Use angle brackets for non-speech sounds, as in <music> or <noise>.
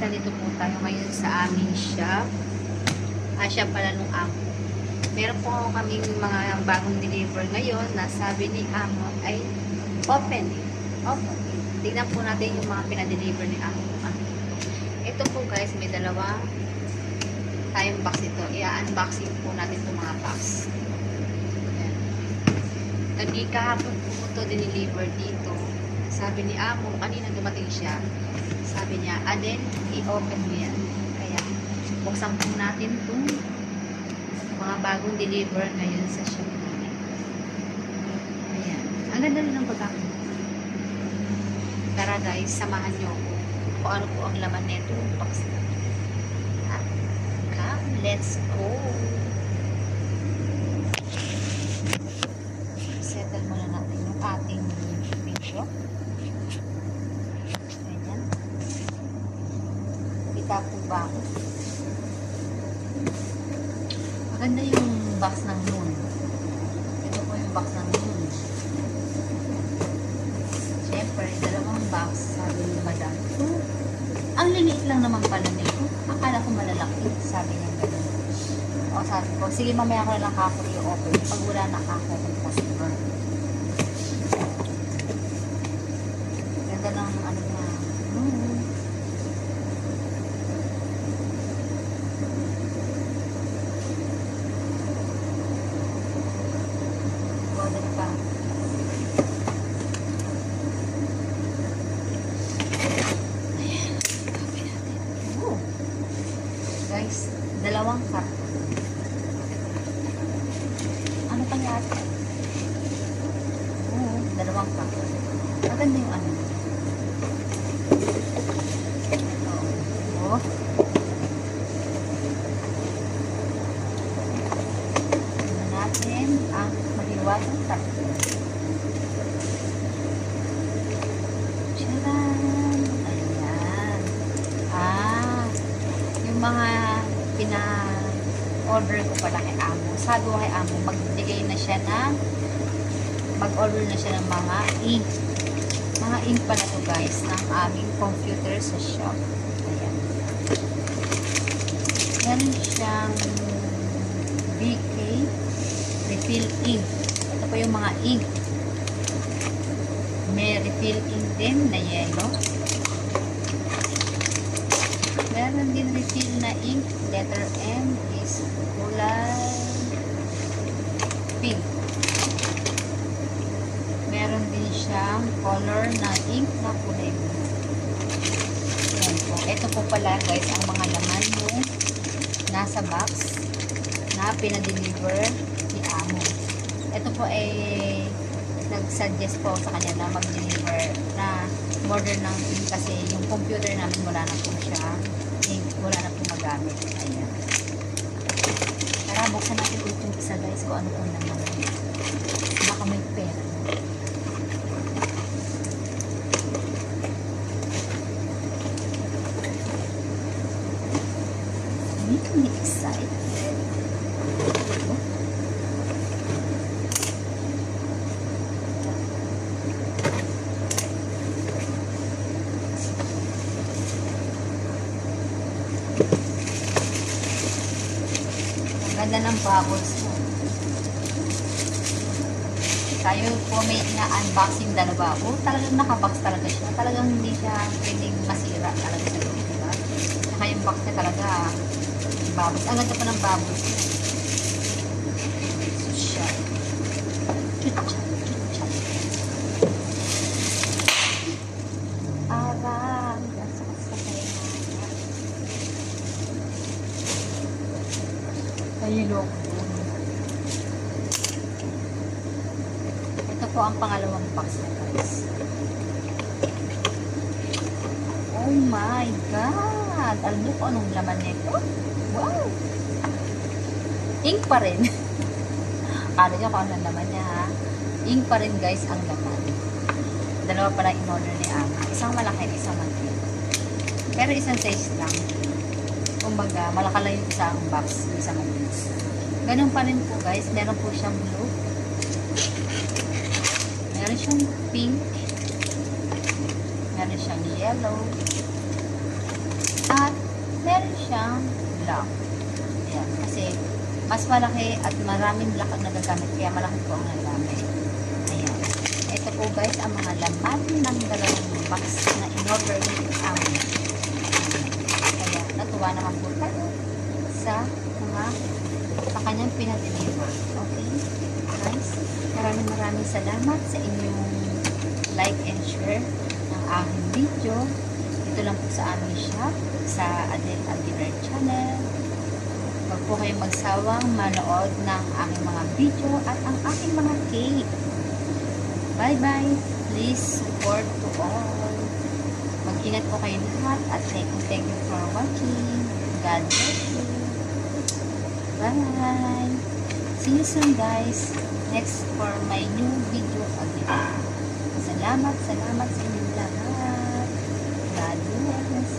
nandito po tayo ngayon sa aming shop. Ah, shop pala nung amo. Meron po kaming mga bagong deliver ngayon na sabi ni amo ay open. Open. Tignan po natin yung mga pinadeliver ni amo. Ah, Ito po guys, may dalawang tayong box ito. I-unboxing po natin itong mga box. Ayan. Nagdi kahapon po ito dineliver dito. Sabi ni amo, kanina dumating siya. Sabi niya, Aden, i-open mo yan. Kaya, buksan po natin itong mga bagong deliver ngayon sa shop. Ayan. Ang ganda rin ng pagkakita. Tara guys, samahan niyo ako kung ano po ang laman nito box na. Come, let's go! Settle muna natin yung ating video. Ayan. Kita po ba ako? Maganda yung box ng moon. Ito po yung box ng moon. Siyempre, dalawang box, sabi ni madam. Oh, ang liliit lang naman pala nito. Akala ko malalaki, sabi niya gano'n. O sabi ko, sige mamaya ko na lang kako i-open pag wala na kako ng customer. Ganda ng ano na. Hmm. Golden pa. Ayan. Copy natin. Oh. Guys, dalawang karton. Ano yata? Oo, dalawang karton. Maganda yung ano. Ito. Oh. Tingnan natin ang maliwasang karton. Tcharan! Ayan. Ah, yung mga pina-order ko pala kay Amo. Sabi ko kay Amo, magbigay na siya ng mag-order na siya ng mga ink. Mga ink pala to guys ng aming computer sa shop. Ayan. Meron siyang BK refill ink. Ito po yung mga ink. May refill ink din na yellow. Meron din refill na ink. Letter M is kulay pink. Meron din siyang color na ink na kulay po. Ito po pala guys ang mga laman yung nasa box na pinadeliver ni Amo. Ito po ay nag-suggest po sa kanya na mag-deliver na order ng ink kasi yung computer namin wala na po siya ink, wala na po magamit. Ayan. Tara, buksan natin ulit yung isa guys kung ano po naman. Ganda ng bubbles mo. Tayo po may ina-unboxing dalawa. Oh, talagang nakabox talaga siya. Talagang hindi siya pwedeng masira talaga sa loob, diba? Saka yung box niya talaga, yung bubbles. Ang ganda pa ng bubbles niya. Siya. Chucha, chucha. Arang. Nasa kasakay na. Ayun Ito po ang pangalawang box na guys. Oh my God! Alam niyo kung anong laman nito? Wow! Ink pa rin. <laughs> Akala niyo kung anong laman niya ha? Ink pa rin guys ang laman. Dalawa pala in-order ni Ama. Isang malaki, isang maliit. Pero isang size lang. Kumbaga, malaki lang yung isang box, isang maliit. Ganun pa rin po guys. Meron po siyang blue. Meron siyang pink. Meron siyang yellow. At meron siyang block. Ayan, kasi mas malaki at maraming block ang nagagamit kaya malaki po ang nagamit. Ayan. Ito po guys ang mga laman ng dalawang box na in-order ni Ami. Kaya natuwa naman po tayo sa mga sa kanyang pinadeliver. Okay? Guys, maraming maraming salamat sa inyong like and share ng aking video. Ito lang po sa aming shop, sa Adel Aguilar channel. Huwag po kayong magsawang manood ng aking mga video at ang aking mga cake. Bye-bye. Please support to all. Mag-ingat po kayo lahat at thank you, thank you for watching. God bless you. Bye. See you soon guys. Next for my new video again. Salamat, salamat sa inyong lahat. God bless.